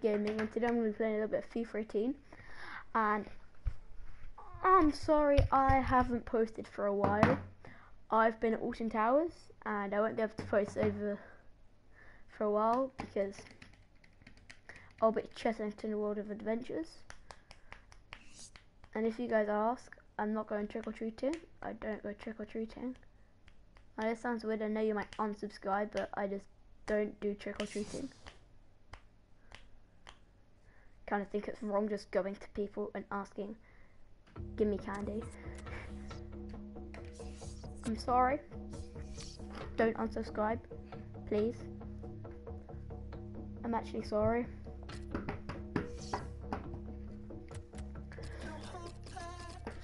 Gaming, and today I'm going to be playing a little bit of FIFA 18. And I'm sorry I haven't posted for a while. I've been at Alton Towers, and I won't be able to post over for a while because I'll be at Chessington World of Adventures. And if you guys ask, I'm not going trick or treating. I don't go trick or treating. I know it sounds weird. I know you might unsubscribe, but I just don't do trick or treating. Kind of think it's wrong just going to people and asking, "Give me candy." I'm sorry. Don't unsubscribe, please. I'm actually sorry.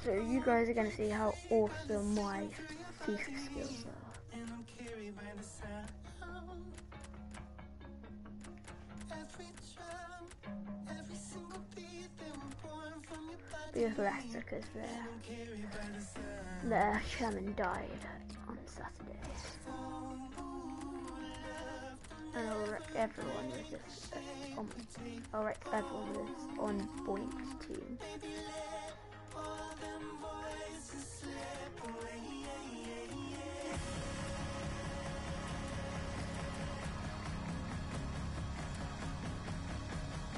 So you guys are gonna see how awesome my FIFA skills are. Leicester, because their, their chairman died on Saturday. And I'll wreck everyone with this. On, I'll wreck everyone with this on Boink's team.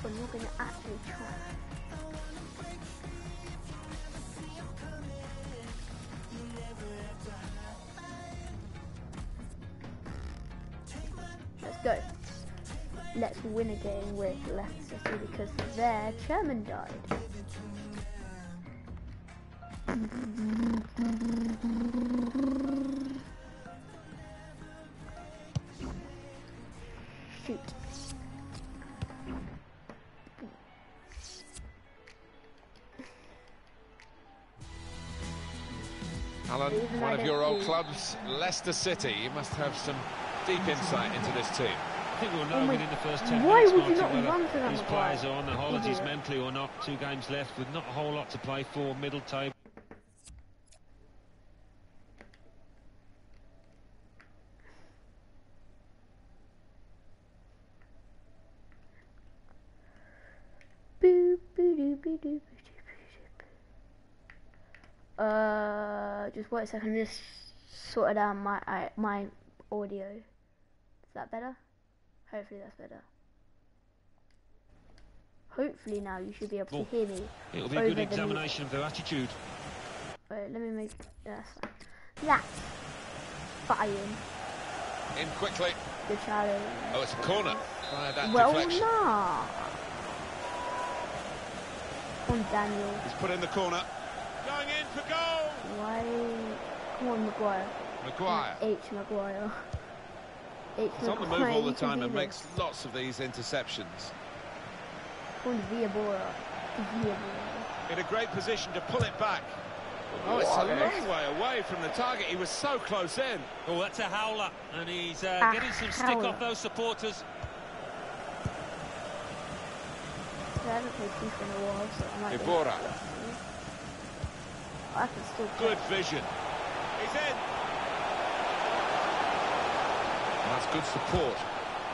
But you're gonna actually try. Let's win a game with Leicester City because their chairman died. Shoot. Alan, Even one I of your old see- clubs, Leicester City. You must have some deep insight into this team. I think we'll Oh know my- within the first 10 why minutes, would you not run for that, these players are on their holidays mentally or not. Two games left with not a whole lot to play for, middle table. Uh, just wait a second. Just sorted out my my audio. Is that better? Hopefully that's better. Hopefully now you should be able Well, to oh, hear me. It'll be a over good the examination of their attitude. Wait, let me make that's fine. That's fine. In quickly. Good challenge. Oh, it's a corner. Via that well, deflection. nah. On Daniel. He's put in the corner. Going in for goal. Why? Come on, Maguire. Maguire. H. Maguire. H. He's on the move all the time and this. makes lots of these interceptions. On, Villa Bora. In a great position to pull it back. Oh, it's a long way away from the target. He was so close in. Oh, that's a howler, and he's uh, getting some stick howler. off those supporters. I haven't played FIFA in a while, so I Iborra. I can still play. Good vision. He's in. That's good support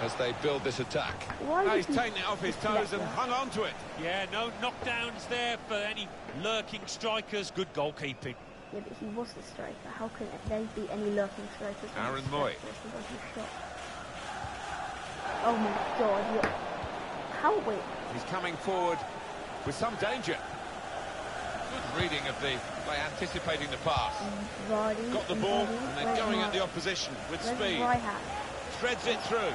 as they build this attack. Why Now he's taken it off his toes and hung on to it. Yeah, no knockdowns there for any lurking strikers. Good goalkeeping. Yeah, but he was the striker. How can there be any lurking strikers? Aaron Mooy. striker? He wasn't shot. Oh my god, what? How, wait, He's coming forward with some danger. Good reading of the by anticipating the pass. Vardy. Got the ball Vardy, and they're going at the opposition with Where's speed. Reinhardt? Threads it through.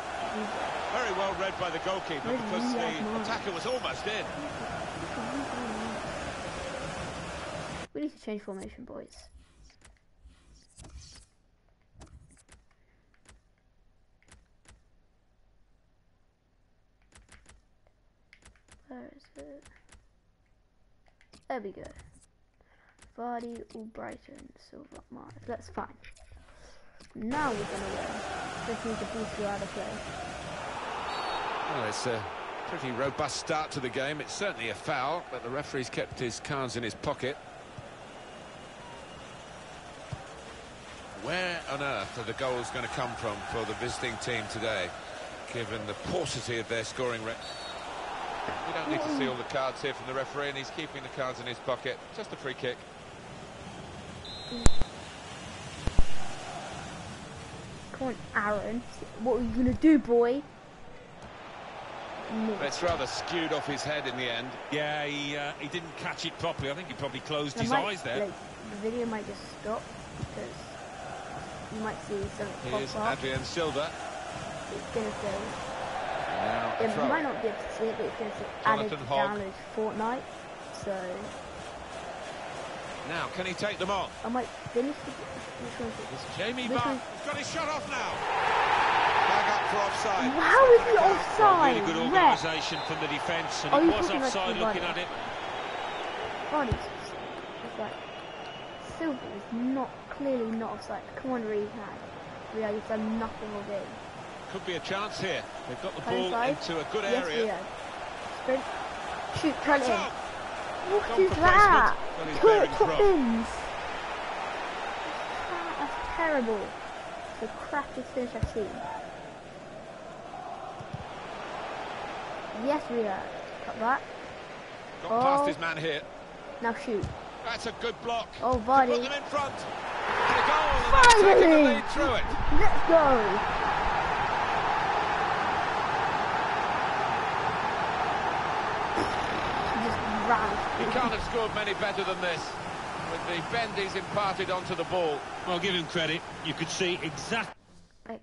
Very well read by the goalkeeper because the attacker was almost in. We need to change formation, boys. Where is it? There we go. Vardy, Albrighton, Silva, Mahrez. That's fine. Now we're gonna win. Just need to boost you out of play. Well, it's a pretty robust start to the game. It's certainly a foul, but the referee's kept his cards in his pocket. Where on earth are the goals going to come from for the visiting team today, given the paucity of their scoring rate? You don't need to see all the cards here from the referee, and he's keeping the cards in his pocket. Just a free kick. Come on, Aaron. What are you gonna do, boy? But it's rather skewed off his head in the end. Yeah, he uh, he didn't catch it properly. I think he probably closed I his might- eyes there. like, the video might just stop because you might see something Here's pop up. Adrien Silva. It's gonna say. Now, Yeah, you might not be able to see it, but it's gonna say added Jonathan Hogg. download Fortnite. So Now, can he take them on? I might finish the. Which one it? It's Jamie This Buck. one- He's got his shot off now. Flag up for offside. How is he offside? Really good Red. organisation from the defence, and Oh, he you're was talking about offside the looking body. at it. God, it's, it's like Silver is not clearly not offside. Come on, Rehab. Rehab, you've done nothing all game. Could be a chance here. They've got the Cut ball inside. into a good Yes, area. Rehab. Sprint. Shoot, cut It's in. What is that? placement. Got his Two bearings top bins. That's terrible. The crappiest finish I've seen. Yes, we are. Cut that. Got Oh. past his man here. Now shoot. That's a good block. Oh, To put Vardy. them in front. And a goal. They've taken the lead through it. Let's go. He just ran. He can't have scored many better than this. With the bend he's imparted onto the ball. Well, give him credit. You could see exactly. Like,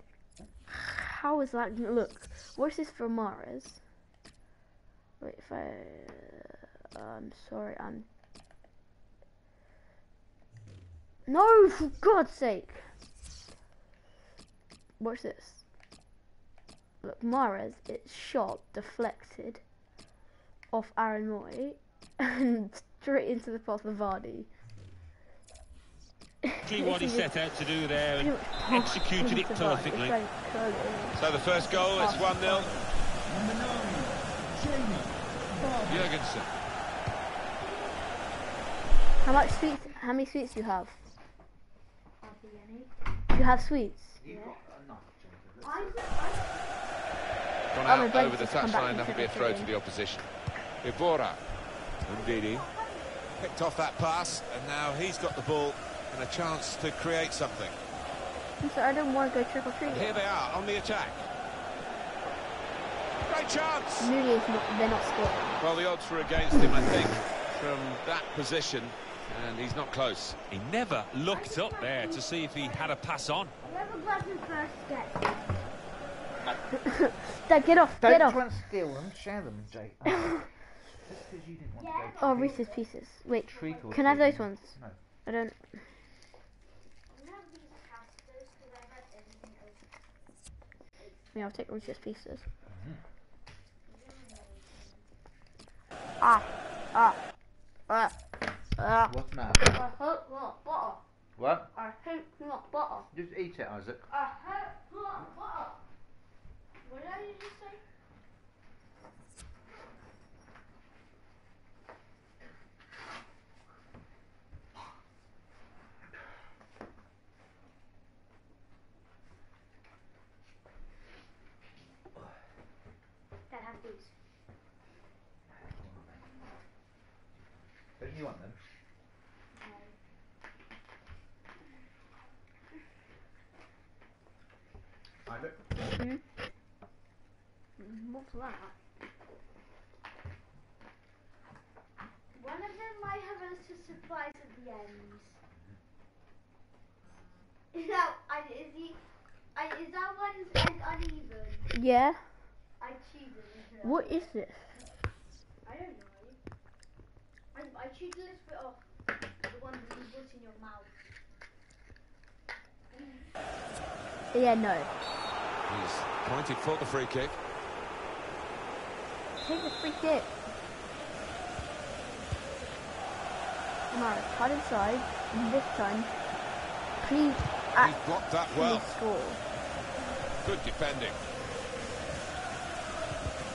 how is that gonna look? What's this for Mahrez? Wait, if I. Uh, I'm sorry, I'm. No, for God's sake! Watch this. Look, Mahrez, it's shot, deflected off Aaron Mooy and straight into the path of Vardy. Exactly what he set out to do there and executed it perfectly. It's very curly, isn't it? So the first goal, it's 1 0. Number nine, Jamie Vardy. Jurgensen. How much sweets? How many sweets do you have? Do you have sweets? Gone Oh, my out brain over the just come back touchline, that'll be a throw to the opposition. Iborra. Ndidi. Picked off that pass, and now he's got the ball and a chance to create something. I'm sorry, I don't want to go trick or And treating. here they are on the attack. Great chance! Moody is not. They're not scoring. Well, the odds were against him, I think, from that position, and he's not close. He never looked up there to see if he had a pass on. Dad, get off! Don't Get off! try and steal them, share them, Jay. Oh, Just because you didn't want to go Oh, treat- Reese's Pieces. Wait, treacle can I have those ones? No. I don't. Yeah, I'll take Reese's Pieces. Ah, ah, ah, ah. What's the matter? I hate not butter. What? I hate not butter. Just eat it, Isaac. I hate not butter. What did you just say? Dad, have these. Don't you want them? Isaac? What's that? One of them might have a list of supplies at the end. Is that and is he? I is that one end uneven? Yeah. I cheated. What is this? I don't know. I, I cheated a little bit off the one that you put in your mouth. Yeah, no. He's pointed for the free kick. Take the free kick. Mara, cut inside. And this time, please, He's actually blocked that well. score. Good defending.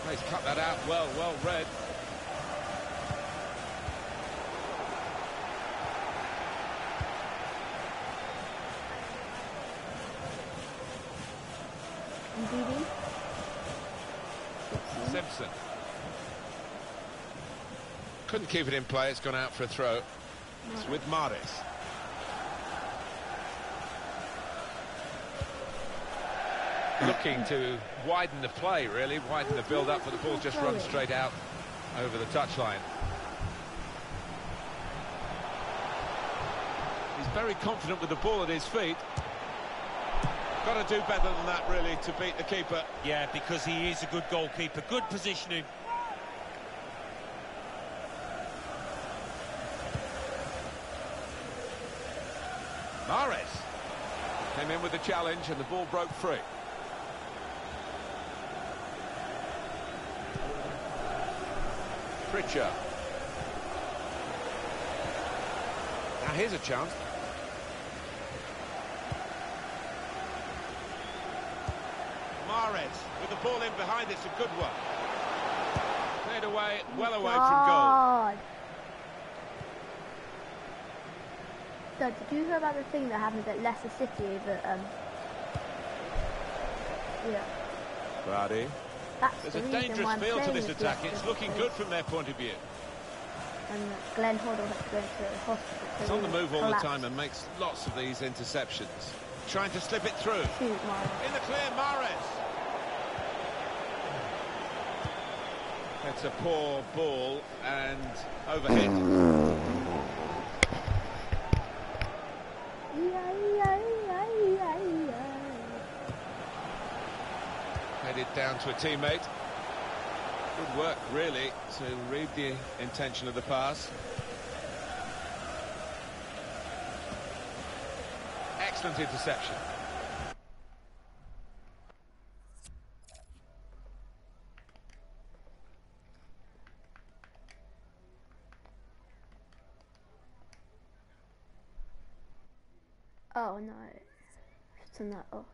He's cut that out well, well read. Ndidi. Simpson. Couldn't keep it in play, it's gone out for a throw. It's with Mahrez. Looking to widen the play, really, widen the build-up, but the ball just runs straight out over the touchline. He's very confident with the ball at his feet. Got to do better than that, really, to beat the keeper. Yeah, because he is a good goalkeeper. Good positioning. Mahrez came in with the challenge and the ball broke free. Pritchard. Now here's a chance. Mahrez with the ball in behind, it's a good one. Played away, well away from goal. God. Dad, did you hear about the thing that happened at Leicester City that, um... Yeah. Vardy. That's There's the a dangerous feel to this attack. It's looking good from their point of view. And Glenn Hoddle has to go to hospital. He's on the move all the time and makes lots of these interceptions. Trying to slip it through. Shoot, In the clear, Mahrez. It's a poor ball and overhit. Headed down to a teammate. Good work, really, to read the intention of the pass. Excellent interception. Oh no, it's not. Oh.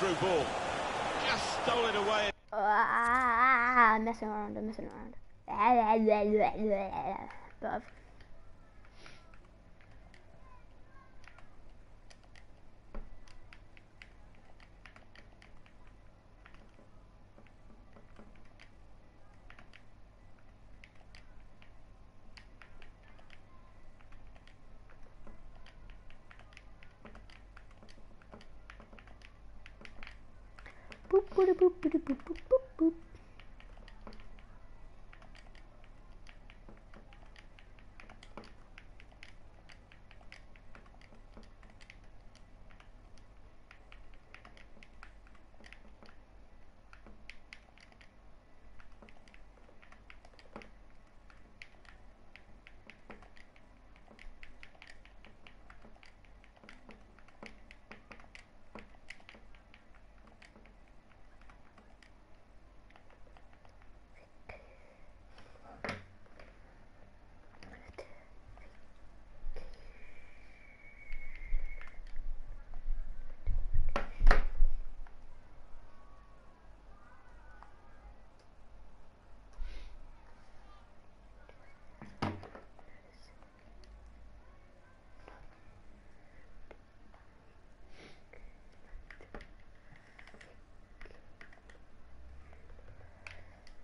Through ball. Just stole it away. Ah, I'm messing around, I'm messing around. But I've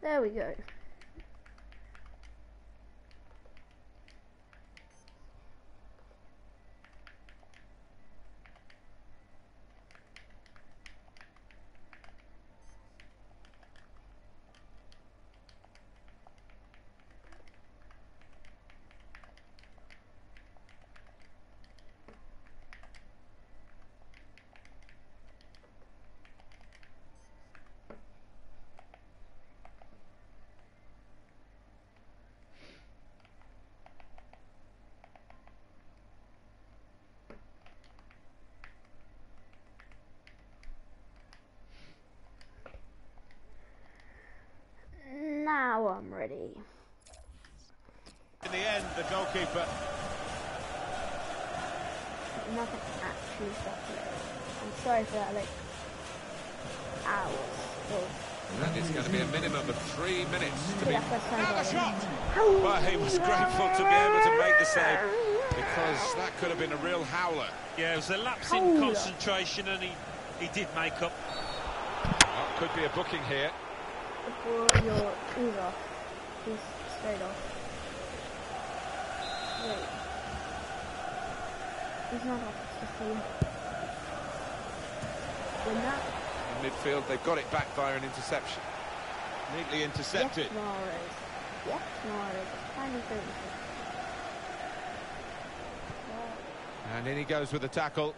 There we go. Goalkeeper Nothing actually stopped it. I'm sorry for that, like, hours. Well, And it's going to be a minimum of three minutes to be... Yeah, first Now shot! Well, he was grateful to be able to make the save because that could have been a real howler. Yeah, it was a lapse in concentration, and he, he did make up. Well, could be a booking here. Before your shoes off. Just straight off. Wait. He's not off, it's just. Win that? In midfield, they've got it back via an interception. Neatly intercepted. Yes. Yes. It's of thing. And in he goes with the tackle.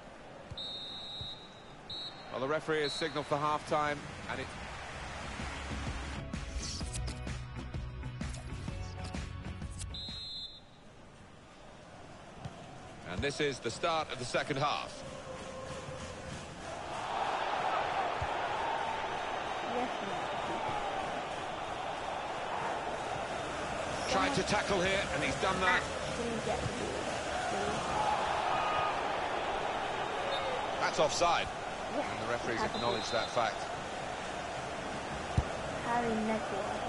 Well, the referee has signalled for half-time, and it... And this is the start of the second half. Yes, Tried to tackle here, and he's done that. Actually get the ball. That's offside. Yes. And the referee's Had the ball. acknowledged that fact. Harry Maguire.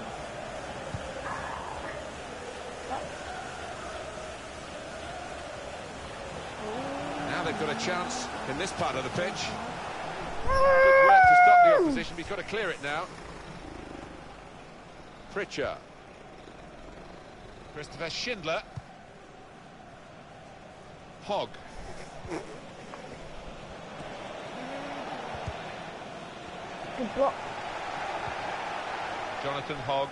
Now they've got a chance in this part of the pitch. Good work to stop the opposition, he's got to clear it now. Pritchard. Christopher Schindler. Hogg. Good block. Jonathan Hogg.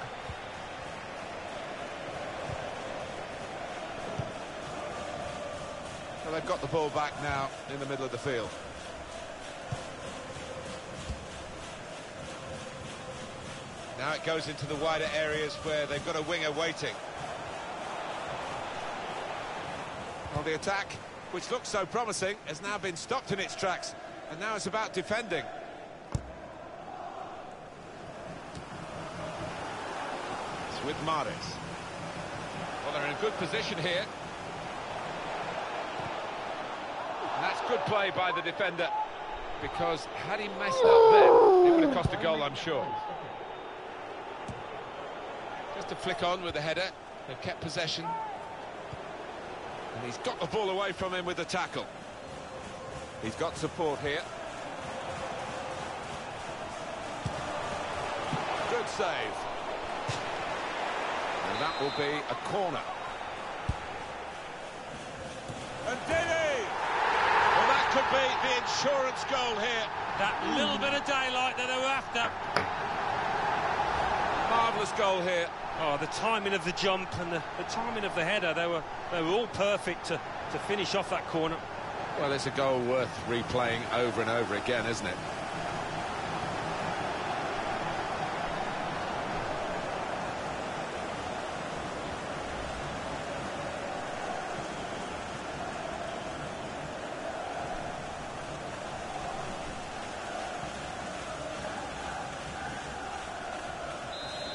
They've got the ball back now in the middle of the field. Now it goes into the wider areas where they've got a winger waiting. Well, the attack, which looked so promising, has now been stopped in its tracks. And now it's about defending. It's with Mahrez. Well, they're in a good position here. And that's good play by the defender. Because had he messed up there, it would have cost a goal, I'm sure. Just a flick on with the header. They've kept possession. And he's got the ball away from him with the tackle. He's got support here. Good save. And that will be a corner. Ndidi! Well, that could be the insurance goal here. That little bit of daylight that they were after. Marvellous goal here. Oh, the timing of the jump and the, the timing of the header, they were they were all perfect to, to finish off that corner. Well, it's a goal worth replaying over and over again, isn't it?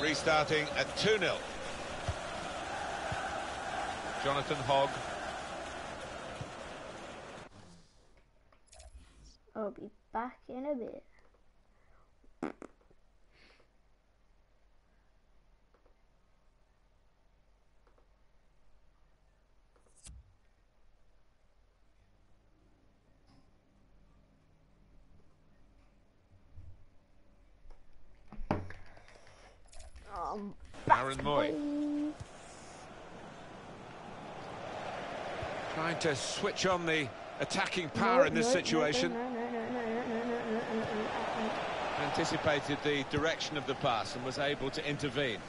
Restarting at 2-0. Jonathan Hogg. Aaron Mooy. Trying to switch on the attacking power in this situation. Anticipated the direction of the pass and was able to intervene.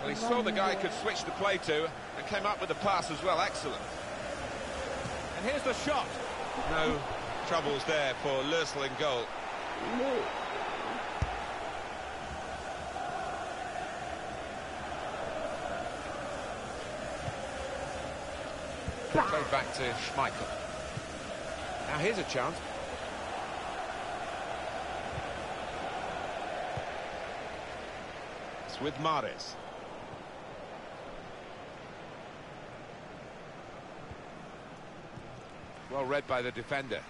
Well, he saw the guy could switch the play to and came up with the pass as well. Excellent. And here's the shot. No troubles there for Lössl in goal. To Schmeichel. Now here's a chance. It's with Mahrez. Well read by the defender.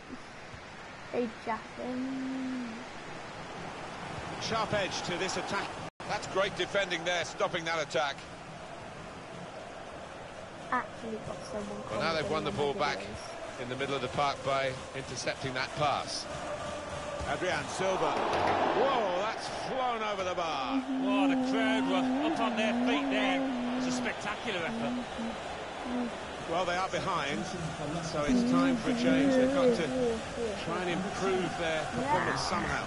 Hey, Jackson. Sharp edge to this attack. That's great defending there, stopping that attack. Actually got someone. Well, now they've won the ball back videos. in the middle of the park by intercepting that pass. Adrien Silva. Whoa, that's flown over the bar. Mhm. Oh, the crowd were up on their feet there. It was a spectacular effort. Well, they are behind, so it's time for a change. They've got to try and improve their performance somehow.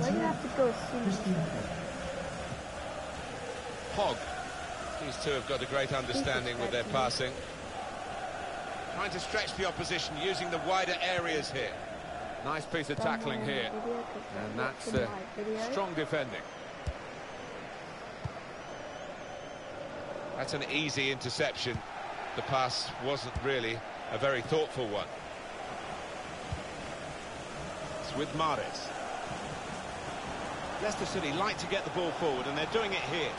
Why do you have to go as soon Hogg. These two have got a great understanding with their passing. Trying to stretch the opposition using the wider areas here. Nice piece of tackling here. And that's uh, strong defending. That's an easy interception. The pass wasn't really a very thoughtful one. It's with Mahrez. Leicester City like to get the ball forward, and they're doing it here.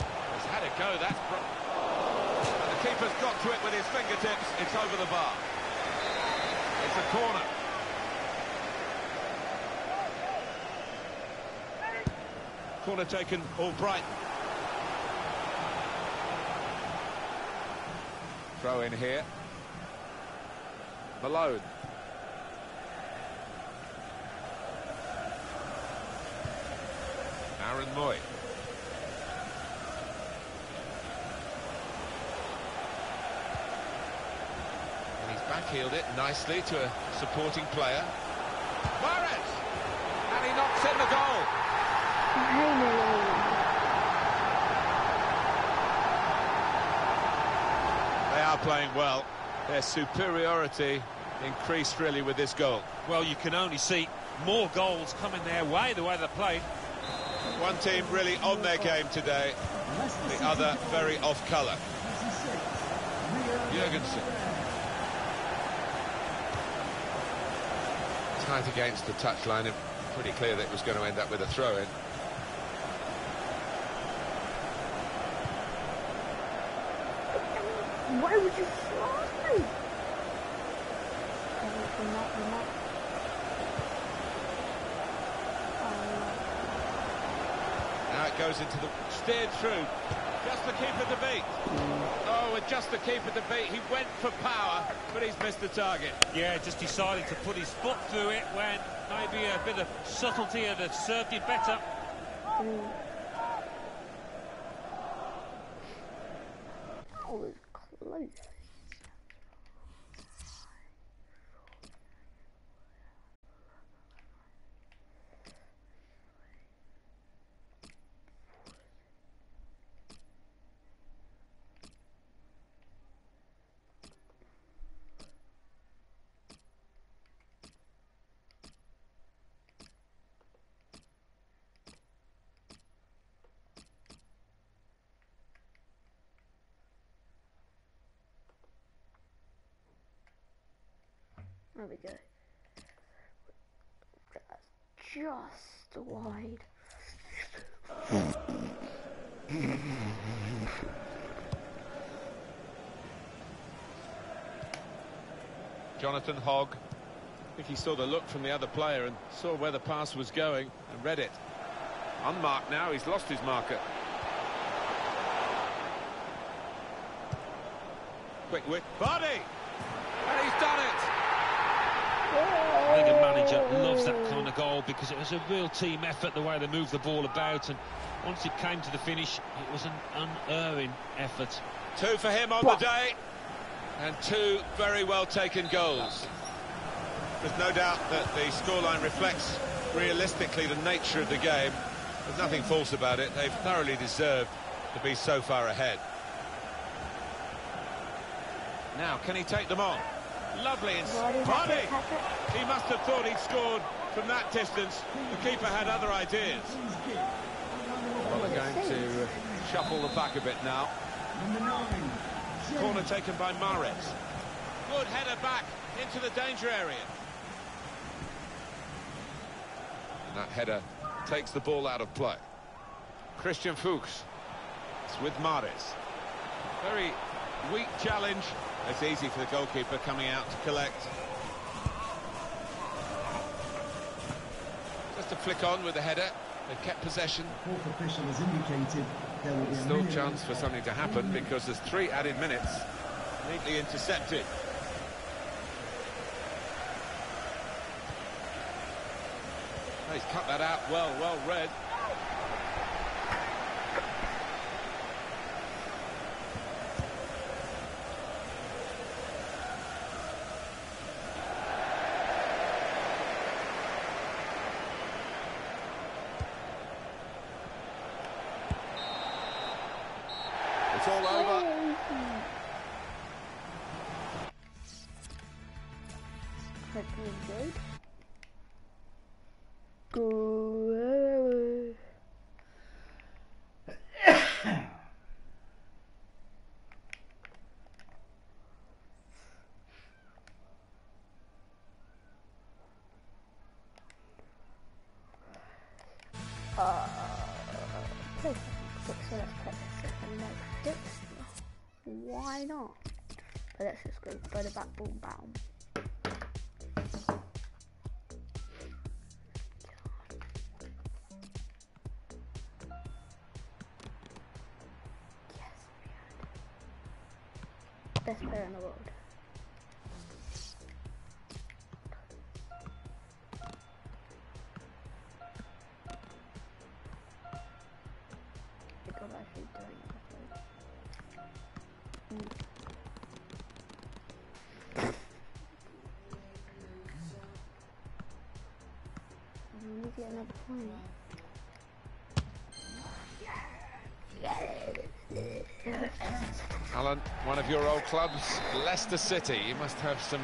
He's had a go, that's... And the keeper's got to it with his fingertips. It's over the bar. It's a corner. Corner taken, Albrighton. Throw in here. Malone. Aaron Mooy. And he's backheeled it nicely to a supporting player. Mahrez! And he knocks in the goal. They are playing well. Their superiority increased really with this goal. Well, you can only see more goals coming their way, the way they played. One team really on their game today, the other very off colour. Jurgensen. Tight against the touchline, and pretty clear that it was going to end up with a throw-in. Why would you fly? Oh, you're not, you're not. Now it goes into the... steered through. Just the keeper oh, to beat. Oh, with just the keeper to beat. He went for power, but he's missed the target. Yeah, just decided to put his foot through it when maybe a bit of subtlety had have served him better. Oh, There we go. Just wide. Jonathan Hogg. I think he saw the look from the other player and saw where the pass was going and read it. Unmarked now, he's lost his marker. Quick whip. Body! And he's done it! I think a manager loves that kind of goal because it was a real team effort the way they moved the ball about and once it came to the finish it was an unerring effort. Two for him on the day, and two very well taken goals. There's no doubt that the scoreline reflects realistically the nature of the game. There's nothing false about it. They've thoroughly deserved to be so far ahead. Now, can he take them on? Lovely and Body, body. tap it, tap it. He must have thought he'd scored from that distance. The keeper had other ideas. Well, they're going to uh, shuffle the back a bit now. Corner taken by Mahrez. Good header back into the danger area. And that header takes the ball out of play. Christian Fuchs. It's with Mahrez. Very weak challenge. It's easy for the goalkeeper coming out to collect. Just a flick on with the header. They've kept possession. Fourth official has indicated there will be Still chance for something to happen because there's three added minutes. Neatly intercepted. He's cut that out well, well read. Why not? But let's just go by the back boom boom. Yes, Best player in the world. Alan, one of your old clubs, Leicester City. You must have some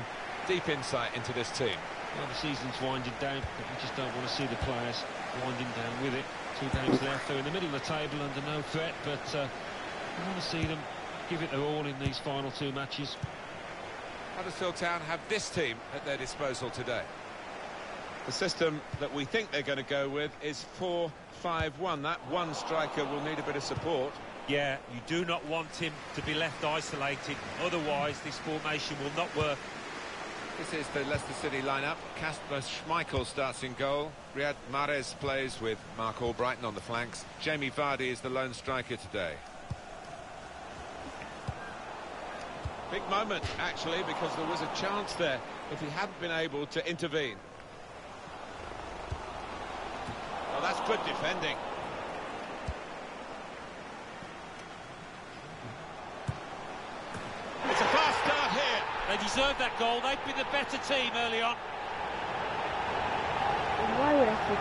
deep insight into this team. Well, the season's winding down, but we just don't want to see the players winding down with it. Two games left, they're in the middle of the table under no threat, but uh, we want to see them give it their all in these final two matches. Huddersfield Town have this team at their disposal today. The system that we think they're going to go with is 4-5-1. That one striker will need a bit of support. Yeah, you do not want him to be left isolated. Otherwise, this formation will not work. This is the Leicester City lineup. Kasper Schmeichel starts in goal. Riyad Mahrez plays with Marc Albrighton on the flanks. Jamie Vardy is the lone striker today. Big moment, actually, because there was a chance there if he hadn't been able to intervene. Well, that's good defending. It's a fast start here. They deserve that goal. They've been the better team early on. Why would I keep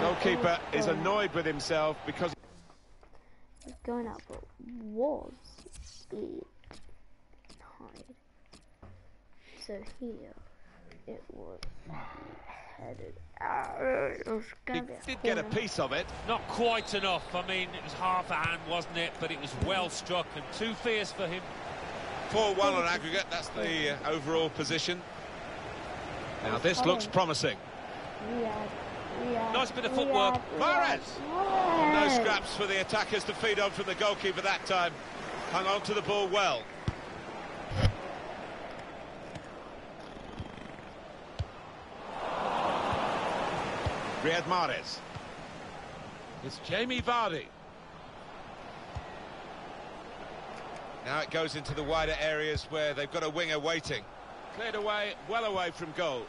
Goalkeeper is annoyed with himself because It's going up, but was it hide? So here it was headed out. It was he gonna be did get a piece of it. Not quite enough. I mean, it was half a hand, wasn't it? But it was well struck and too fierce for him. 4-1 on aggregate, that's the uh, overall position. Now this looks promising. Riyad, Riyad, Nice bit of Riyad, footwork. Riyad, Mahrez. No scraps for the attackers to feed on from the goalkeeper that time. Hung on to the ball well. Riyad Mahrez. It's Jamie Vardy. Now it goes into the wider areas where they've got a winger waiting. Cleared away, well away from goal.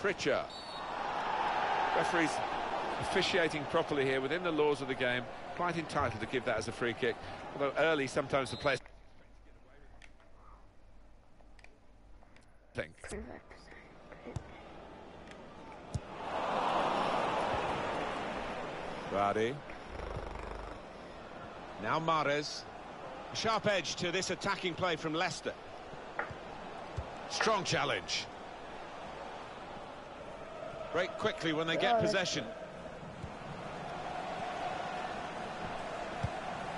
Pritchard. Referees officiating properly here within the laws of the game. Quite entitled to give that as a free kick. Although early, sometimes the players... Think. 25%. Vardy. Now Mahrez. A sharp edge to this attacking play from Leicester. Strong challenge. Break quickly when they get possession.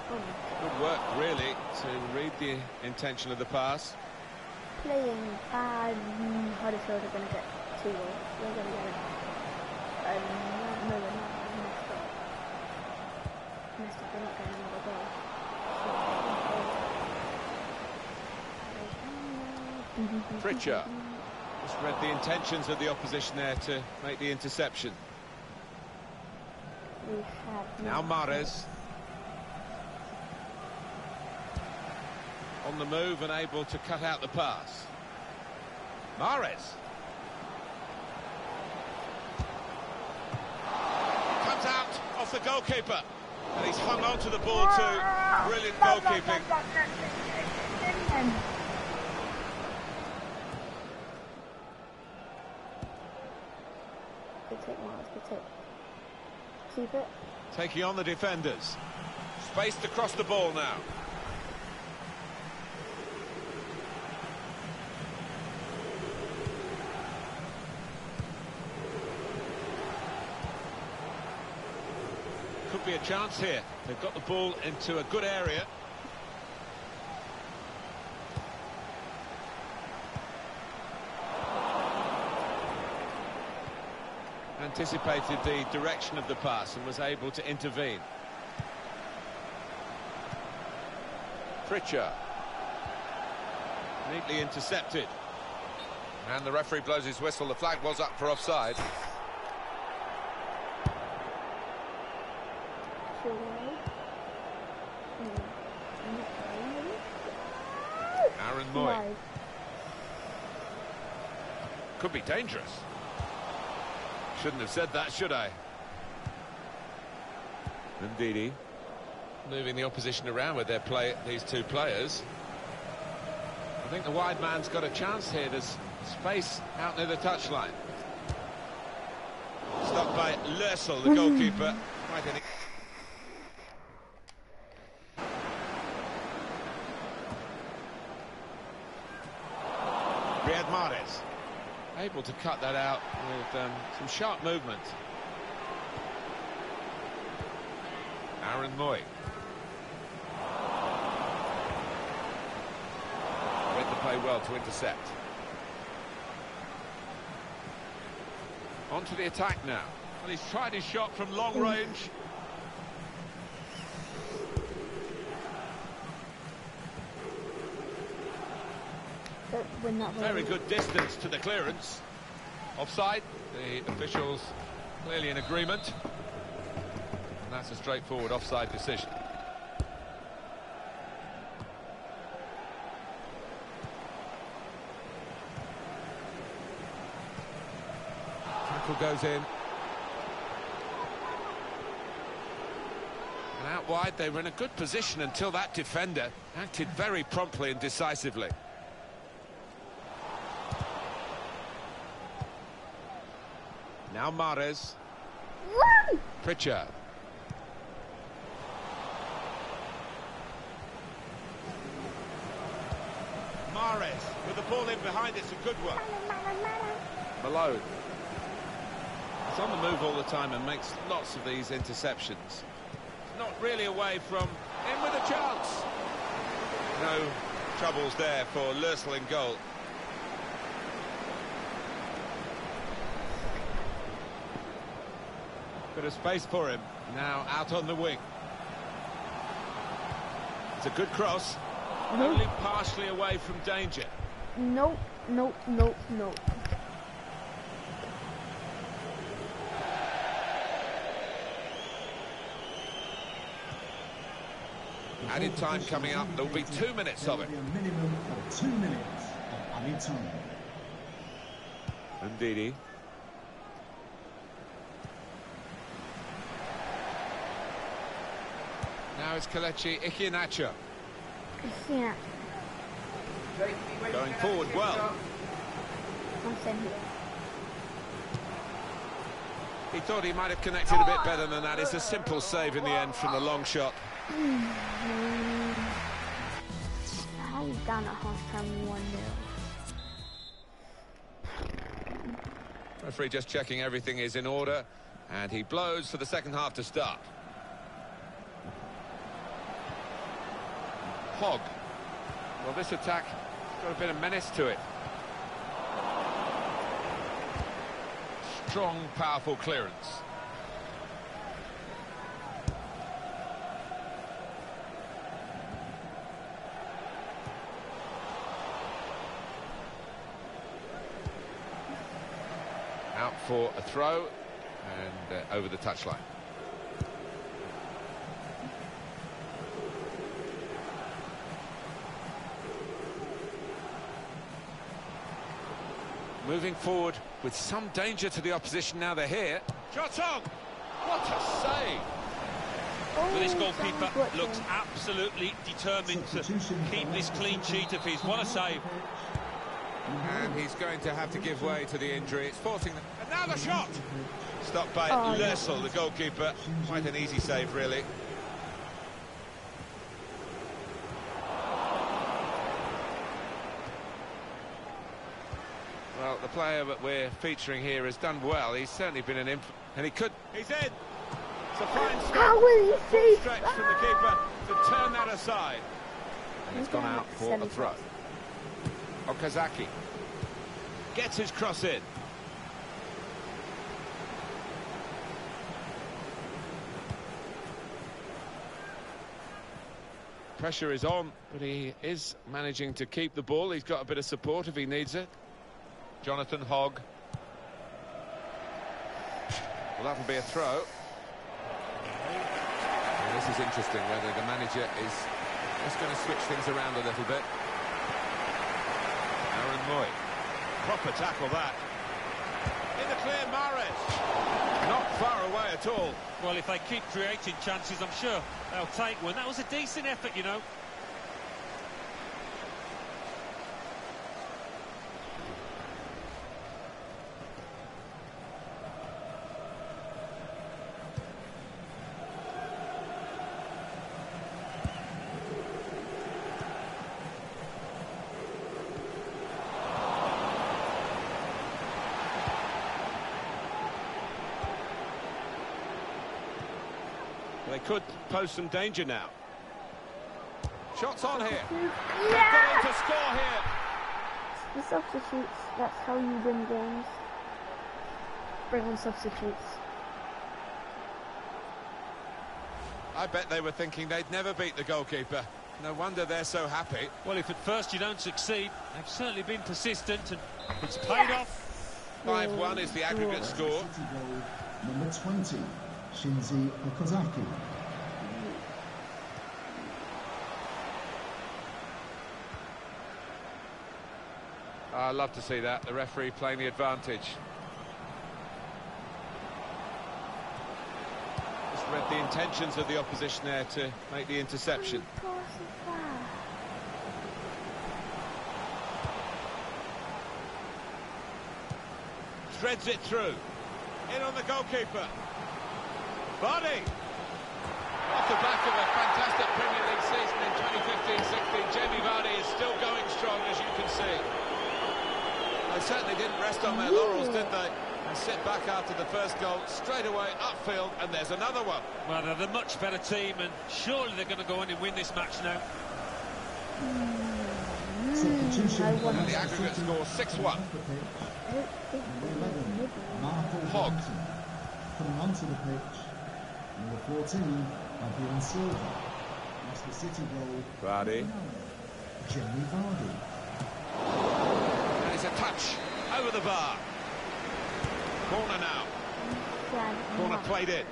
Good work, really, to read the intention of the pass. playing bad. mm, Huddersfield are going to get two goals. They're going to get. Um, no, they're not. They're messed up. Messed up. They're not getting another goal. Pritchard. Just read the intentions of the opposition there to make the interception. Now Mahrez. On the move and able to cut out the pass. Mahrez. Comes out off the goalkeeper. And he's hung on to the ball too. Brilliant goalkeeping. Miles. Take. Keep it. Taking on the defenders. Spaced across the ball now. Could be a chance here. They've got the ball into a good area. Anticipated the direction of the pass and was able to intervene. Pritchard. Neatly intercepted. And the referee blows his whistle. The flag was up for offside. Aaron Mooy. Could be dangerous. Shouldn't have said that, should I? Ndidi. Moving the opposition around with their play, these two players. I think the wide man's got a chance here. There's space out near the touchline. Stopped by Lössl, the goalkeeper. Quite an Riyad Mahrez able to cut that out with um, some sharp movement. Aaron Mooy. Read the play well to intercept. On to the attack now. Well, he's tried his shot from long range. Don't win that Very good distance to the clearance. Offside. The officials clearly in agreement. And that's a straightforward offside decision. Tackle goes in. And out wide, they were in a good position until that defender acted very promptly and decisively. Now Mahrez. Pritchard. Mahrez with the ball in behind. It's a good one. Malone. He's on the move all the time and makes lots of these interceptions. Not really away from in with a chance. No troubles there for Lössl in goal. Bit of space for him. Now out on the wing. It's a good cross. Mm-hmm. Only partially away from danger. Nope, nope, nope, nope. Added time coming up. There'll be two minutes of it. There will be a minimum of two minutes of added time. Ndidi. It's Kelechi Iheanacho Yeah, going forward well. I'm saying here. He thought he might have connected a bit oh. better than that. It's a simple save in the end from the long shot. How is down at half time 1 0? Referee just checking everything is in order. And he blows for the second half to start. Hogg. Well, this attack got a bit of menace to it. Strong, powerful clearance. Out for a throw and uh, over the touchline. Moving forward with some danger to the opposition now they're here. Shot on! What a save! Oh, this goalkeeper looks absolutely determined to keep this clean sheet of his. What a save. And he's going to have to give way to the injury. It's forcing them. And now the shot! Stopped by Oh, yeah. The goalkeeper. Quite an easy save, really. Player that we're featuring here has done well. He's certainly been an inf... And he could... He's in! It's a fine stop. How will he see stretch from the keeper to turn that aside. And it's gone out for a throw. Okazaki gets his cross in. Pressure is on, but he is managing to keep the ball. He's got a bit of support if he needs it. Jonathan Hogg. Well, that'll be a throw. And this is interesting, whether the manager is just going to switch things around a little bit. Aaron Mooy. Proper tackle that. In the clear, Mahrez. Not far away at all. Well, if they keep creating chances, I'm sure they'll take one. That was a decent effort, you know. Could pose some danger now. Shots on here. Yeah! Got to score here. The substitutes, that's how you win games. Bring on substitutes. I bet they were thinking they'd never beat the goalkeeper. No wonder they're so happy. Well, if at first you don't succeed, they've certainly been persistent and it's paid off. 5-1 is the aggregate score. Number 20, Shinji Okazaki. I love to see that. The referee playing the advantage. Just read the intentions of the opposition there to make the interception. Threads it through. In on the goalkeeper. Body. Off the back of a fantastic Premier League season in 2015-16, Jamie Vardy is still going strong, as you can see. They certainly didn't rest on their laurels, did they? And sit back after the first goal, straight away upfield, and there's another one. Well, they're the much better team, and surely they're going to go on and win this match now. Mm-hmm. Substitution I want And the aggregate City. score 6-1. Off number 11, Marco Hogg. Coming onto the pitch, number 14, Adrien Silva. That's the City goal. Vardy. Jamie Vardy. A touch over the bar. Corner now. Corner played in.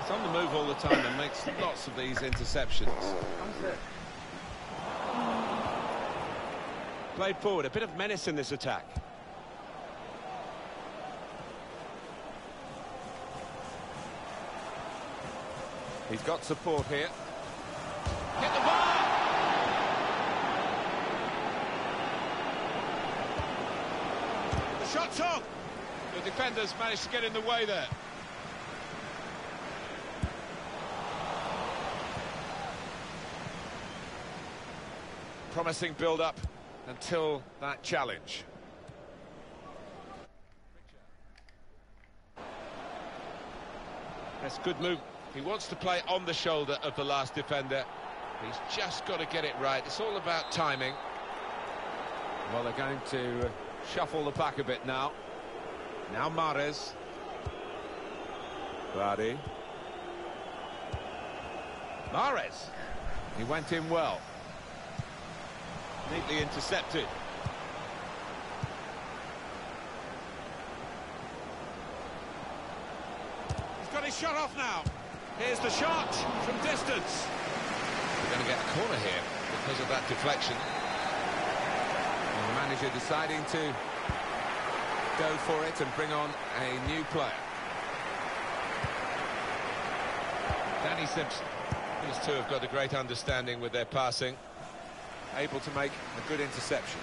It's on the move all the time and makes lots of these interceptions. Played forward, a bit of menace in this attack. He's got support here. Hit the bar! Shot's on! The defenders managed to get in the way there. Promising build-up until that challenge. That's good move He wants to play on the shoulder of the last defender. He's just got to get it right. It's all about timing. Well, they're going to uh, shuffle the pack a bit now. Now Mahrez. Vardy. Mahrez. He went in well. Neatly intercepted. He's got his shot off now. Here's the shot from distance. We're going to get a corner here because of that deflection. Manager deciding to go for it and bring on a new player. Danny Simpson. These two have got a great understanding with their passing. Able to make a good interception.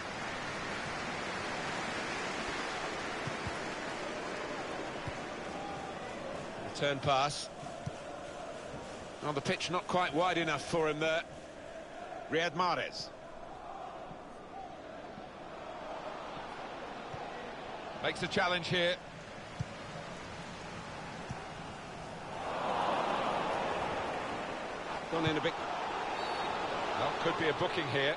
Turn pass. On the pitch, not quite wide enough for him there. Riyad Mahrez. Makes a challenge here. Gone in a bit. Well, could be a booking here.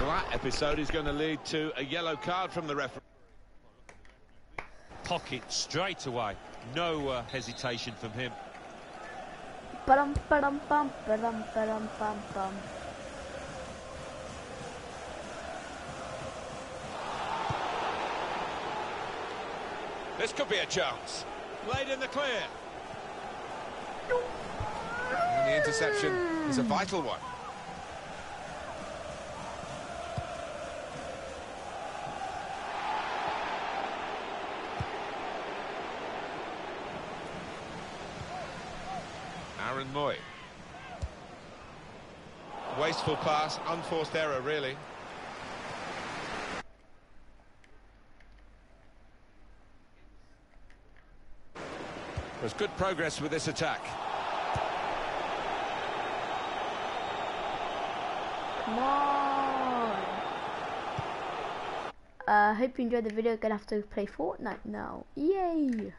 Well, that episode is going to lead to a yellow card from the referee. Pocket straight away. No uh, hesitation from him. Ba-dum, ba-dum, bum, ba-dum, ba-dum, bum, bum. This could be a chance. Laid in the clear. And the interception is a vital one. Aaron Mooy. Wasteful pass, unforced error, really. There's good progress with this attack. Come on. Uh, hope you enjoyed the video. Gonna have to play Fortnite now. Yay!